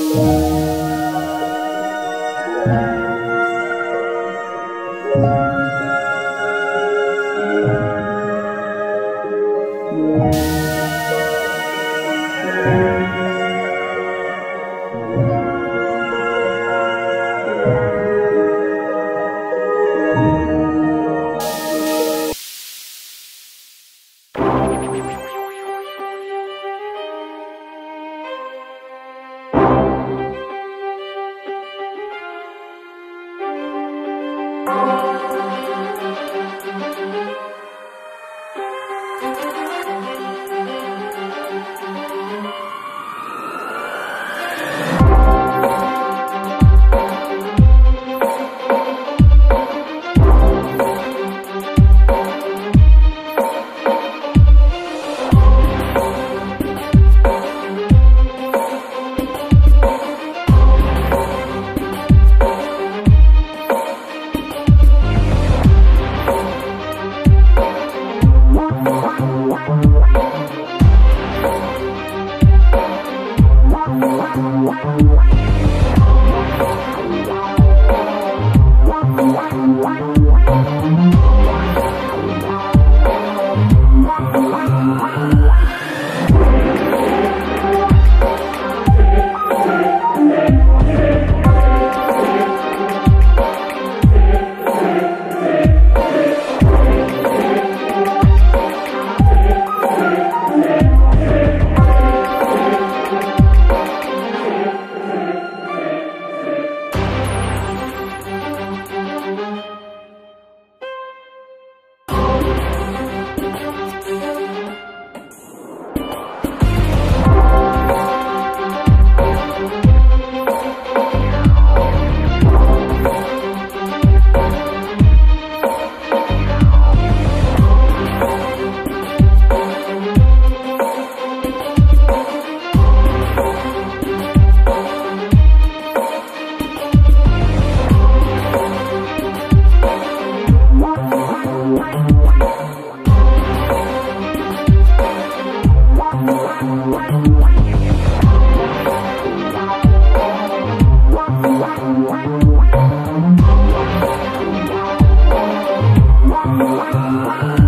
Música Wow. Ah.